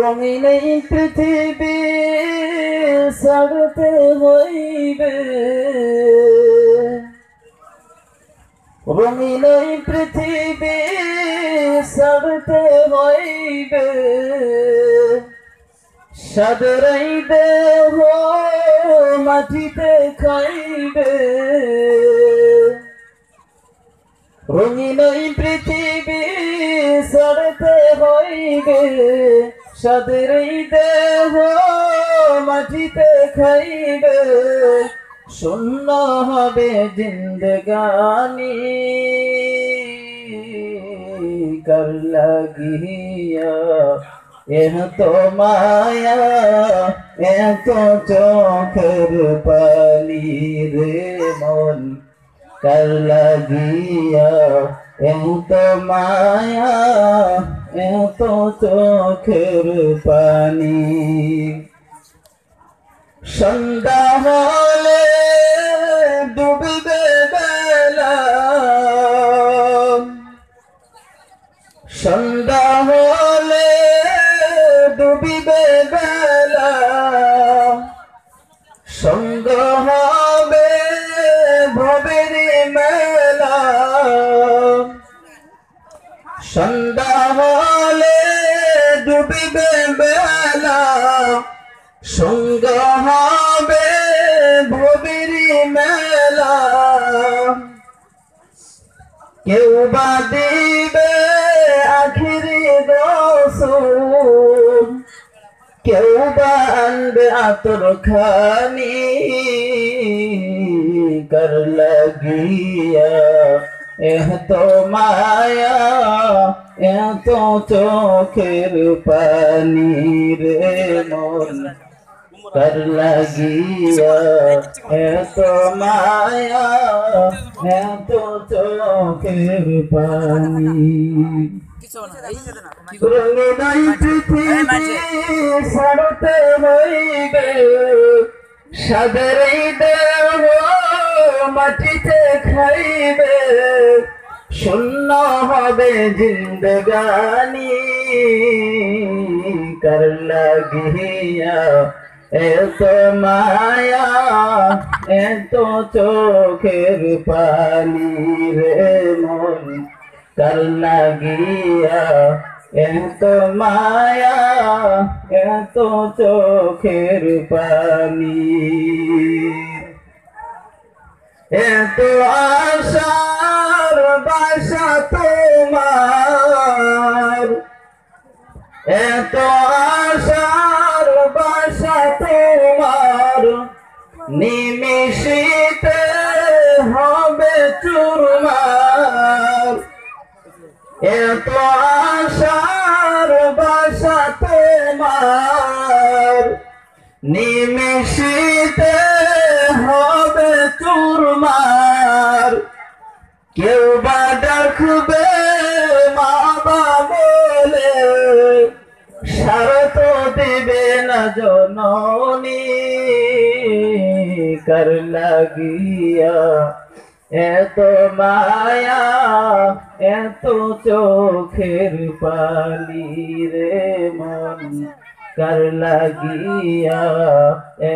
রঙিন এই পৃথিবী ছাড়তে হইবে। রঙিন এই পৃথিবী ছাড়তে হইবে। সাদরাই দেহ মাটিতে খাইবে। রঙিন এই পৃথিবী ছাড়তে হইবে। সাদরাই দেহ মাটিতে খাইবে, শূন্য হবে জিন্দগানি। কর লাগিয়া এহ তো মায়া এত চোখের পালি রে মন। কর লাগিয়া এহ তো মায়া এত চোখের পানি। সন্ধ্যা হলে ডুববে বেলা। সন্ধ্যা হলে ডুবিবে বেলা। সঙ্গ হবে ভবের মেলা। সন্ধ্যা ডুবিবে বেলা সঙ্গ হবে ভবের মেলা। কেউ বা দিবে আখিরি রসুল কেউ বা আনবে আতর খানি, কর লাগিয়া। এহ তো মায়া এত চোখের পানি রে মন। কর লাগিয়া এত মায়া এত চোখের পানি। রঙিনাই পৃথিবী সাদরেই দেহ মাটিতে খাইবে। শূন্য হবে জিন্দগানি, কর লাগিয়া এত মায়া, এত চোখের পানি রে মন, কর লাগিয়া এত মায়া, এত চোখের পানি। এত আশার বাসা তোমার। এত আশার বাসা তোমার। নিমিষিতে হবে চুরমার। এত আশার বাসা তোমার। নিমিষিতে হবে চুরমার। কেউ বা ডাকবে মা বলে, শরত দেবে না জননী, কর লাগিয়া এত মায়া, এত চোখের পানি রে মন। কর লাগিয়া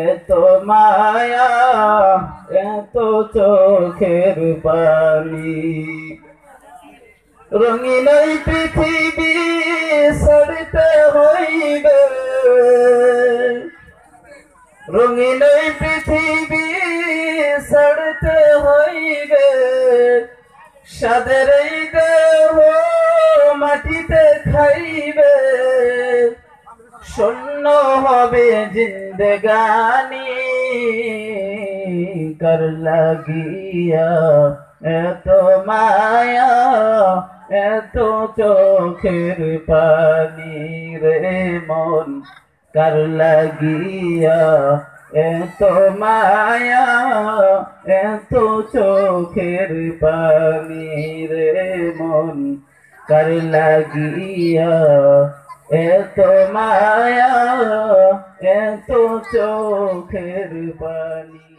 এত মায়া এত চোখের পানি রঙিন পৃথিবী সরিতে হইবে রঙিন পৃথিবী সড়তে হইবে সাদের দেহ মাটিতে খাইবে। শূন্য হবে জিন্দগানি। কর লাগিয়া এত মায়া, এত চোখের পানি রে মন। কর লাগিয়া এত মায়া, এত চোখের পানি রে মন। কর লাগিয়া এত মায়া এত চোখের পানি।